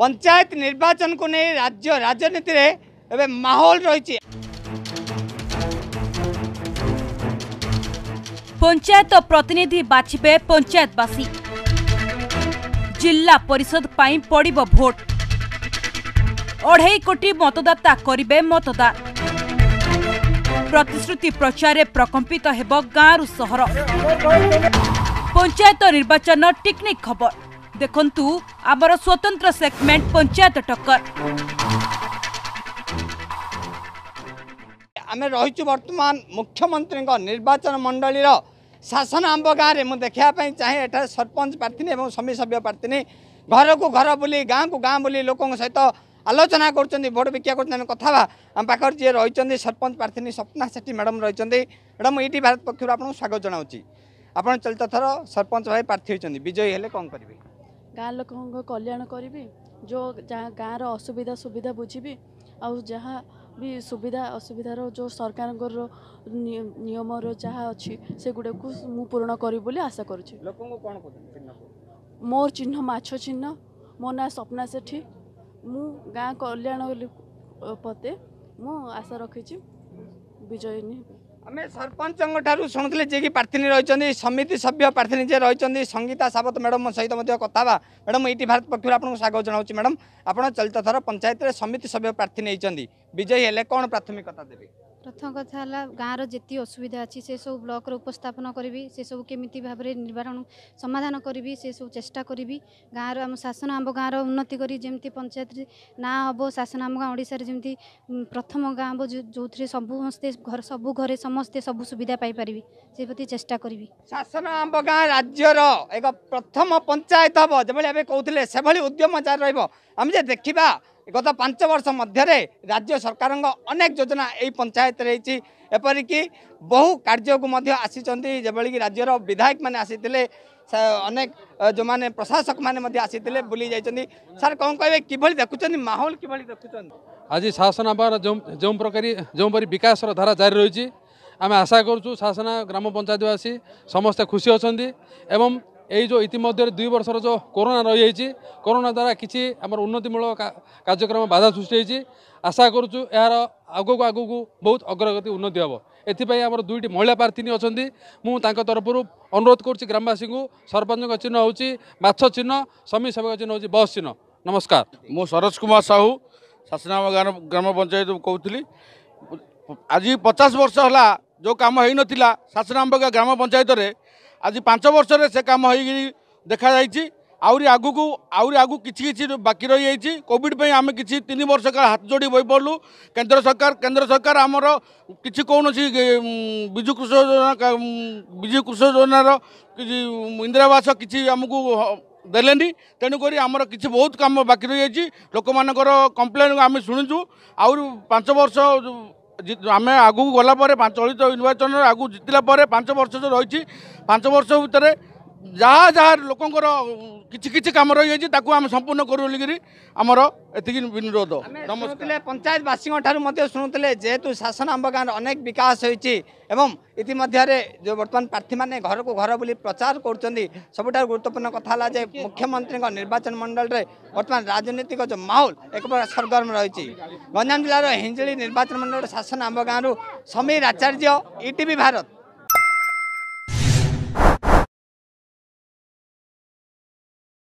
পঞ্চায়েত নির্বাচনକୁ ନେଇ ରାଜ୍ୟ ରାଜନୀତିରେ ଏବେ ମାହୋଲ ରହିଛି পঞ্চায়েত প্রতিনিধি বাছবে পঞ্চায়েতবাসী জিলা পরিষদ পাই পড়ব ভোট অঢ়াই কোটি মতদাতা করবে মতদান প্রতিশ্রুতি প্রচারে প্রকম্পিত হব গাঁরু সহর পঞ্চায়েত নির্বাচন টিকনিক খবর स्वतंत्र स्वतन्त्र पंचायत टक्कर आमछु वर्तमान मुख्यमन्त्रीको निर्वाचन मण्डली शासन आम्ब गाँ र म देखापाई चाहे सरपंच सर प्राथिनी समी सभ्य प्रार्थी को घर बुली को कु बुली लोक सहित आलोचना भोट बिक्याम कथावाख रहिले सरपंच प्रार्थी सपना सेठी मैडम रहेछ मैडम इट भारत पक्षहरू आगत जनाउँछ आउँछ चलित थर सरपञ्च भाइ प्रार्थी हुन्छ विजयी हो कि गाँ लोकि जो गाँ र असुविधा सुविधा बुझि आउ जहा सुविधा असुविधार जो सरकार नियम र जहाँ अस्तिको म पूरण गरी आशा गरो मो चिह्न माछ चिह्न मो ना स्वपना सेठी मु गाँ कल्याण पते मु आशा रखिचि विजय अमे सरपञ्चले जि प्रार्थी रहिसभ प्रार्थी जे र सङ्गीता सावत म्याडम सहित कथावा म्याडम ए भारत पक्षहरू स्वागत जनाउँछु म्याडम आप चलित थर पञ्चायतले समिति सभ्य प्रार्थी चाहिँ विजयी हो कन् प्राथमिकता दे ପ୍ରଥମ କଥା ହେଲା ଗାଁର ଯେତେ ଅସୁବିଧା ଅଛି ସେସବୁ ବ୍ଲକ୍ରେ ଉପସ୍ଥାପନ କରିବି ସେସବୁ କେମିତି ଭାବରେ ନିବାରଣ ସମାଧାନ କରିବି ସେସବୁ ଚେଷ୍ଟା କରିବି ଗାଁର ଆମ ଶାସନ ଆମ ଗାଁର ଉନ୍ନତି କରି ଯେମିତି ପଞ୍ଚାୟତରେ ନାଁ ହେବ ଶାସନ ଆମ ଗାଁ ଓଡ଼ିଶାରେ ଯେମିତି ପ୍ରଥମ ଗାଁ ହେବ ଯେଉଁଥିରେ ସମସ୍ତେ ଘର ସବୁ ଘରେ ସମସ୍ତେ ସବୁ ସୁବିଧା ପାଇପାରିବି ସେ ପ୍ରତି ଚେଷ୍ଟା କରିବି ଶାସନ ଆମ ଗାଁ ରାଜ୍ୟର ଏକ ପ୍ରଥମ ପଞ୍ଚାୟତ ହେବ ଯେଭଳି ଏବେ କହୁଥିଲେ ସେଭଳି ଉଦ୍ୟମ ଜାରି ରହିବ ଆମେ ଯେ ଦେଖିବା गत पाँच वर्ष मध्यकारङ अनेक जोजना ए पंचायत रहेछ एपरिक बहु कार्ज्यु आभ्य राज्यर विधायक म आसिल् अनेक जो प्रशासक मिसिले बुली जान्छ सार कि कभरी माहौल कि आज शासन जो प्रकार जोपरि बिकास र धारा जारी रहिले आशा गर्छु शासन ग्राम पञ्चायतवासी समस्ते खुसी अन् ଏଇ ଯେଉଁ ଇତିମଧ୍ୟରେ ଦୁଇ ବର୍ଷର ଯେଉଁ କରୋନା ରହିଯାଇଛି କରୋନା ଦ୍ୱାରା କିଛି ଆମର ଉନ୍ନତିମୂଳକ କାର୍ଯ୍ୟକ୍ରମ ବାଧା ସୃଷ୍ଟି ହେଇଛି ଆଶା କରୁଛୁ ଏହାର ଆଗକୁ ଆଗକୁ ବହୁତ ଅଗ୍ରଗତି ଉନ୍ନତି ହେବ ଏଥିପାଇଁ ଆମର ଦୁଇଟି ମହିଳା ପ୍ରାର୍ଥିନୀ ଅଛନ୍ତି ମୁଁ ତାଙ୍କ ତରଫରୁ ଅନୁରୋଧ କରୁଛି ଗ୍ରାମବାସୀଙ୍କୁ ସରପଞ୍ଚଙ୍କ ଚିହ୍ନ ହେଉଛି ମାଛ ଚିହ୍ନ ସମୀ ସେବକ ଚିହ୍ନ ହେଉଛି ବସ୍ ଚିହ୍ନ ନମସ୍କାର ମୁଁ ସରୋଜ କୁମାର ସାହୁ ଶାସନାମ ଗ୍ରାମ ପଞ୍ଚାୟତରୁ କହୁଥିଲି ଆଜି ପଚାଶ ବର୍ଷ ହେଲା ଯେଉଁ କାମ ହେଇନଥିଲା ଶାସନାମ୍ବକା ଗ୍ରାମ ପଞ୍ଚାୟତରେ ଆଜି ପାଞ୍ଚ ବର୍ଷରେ ସେ କାମ ହେଇକି ଦେଖାଯାଇଛି ଆହୁରି ଆଗକୁ ଆହୁରି ଆଗକୁ କିଛି କିଛି ବାକି ରହିଯାଇଛି କୋଭିଡ଼ ପାଇଁ ଆମେ କିଛି ତିନି ବର୍ଷ କାଳ ହାତ ଯୋଡ଼ି ବହିପାରିଲୁ କେନ୍ଦ୍ର ସରକାର କେନ୍ଦ୍ର ସରକାର ଆମର କିଛି କୌଣସି ବିଜୁ କୃଷକ ଯୋଜନା ବିଜୁ କୃଷକ ଯୋଜନାର କିଛି ଇନ୍ଦିରାବାସ କିଛି ଆମକୁ ଦେଲେନି ତେଣୁକରି ଆମର କିଛି ବହୁତ କାମ ବାକି ରହିଯାଇଛି ଲୋକମାନଙ୍କର କମ୍ପ୍ଲେନ୍ ଆମେ ଶୁଣିଛୁ ଆହୁରି ପାଞ୍ଚ ବର୍ଷ ଆମେ ଆଗକୁ ଗଲା ପରେ ପାଞ୍ଚ ଚଳିତ ନିର୍ବାଚନରେ ଆଗକୁ ଜିତିଲା ପରେ ପାଞ୍ଚ ବର୍ଷ ଯେଉଁ ରହିଛି ପାଞ୍ଚ ବର୍ଷ ଭିତରେ जहाँ लोक सम्पूर्ण गरौँ विधले पञ्चायतवासी ठुलो सुनले जे शासन आम्ब गाँ र अनेक बिकासम्तिमध्य घरको घर बोली प्रचार गर्ुन सबुठा गुर्वपूर्ण कथा होला मुख्यमन्त्री निर्वाचन मण्डल बर्तन राजनैतिक जो माहौल एकपल्ट सरगरम रह गञ्जाम जिल्ला हिंजली निर्वाचन मण्डल शासन आम्ब गाँ र समीर आचार्य इटि भारत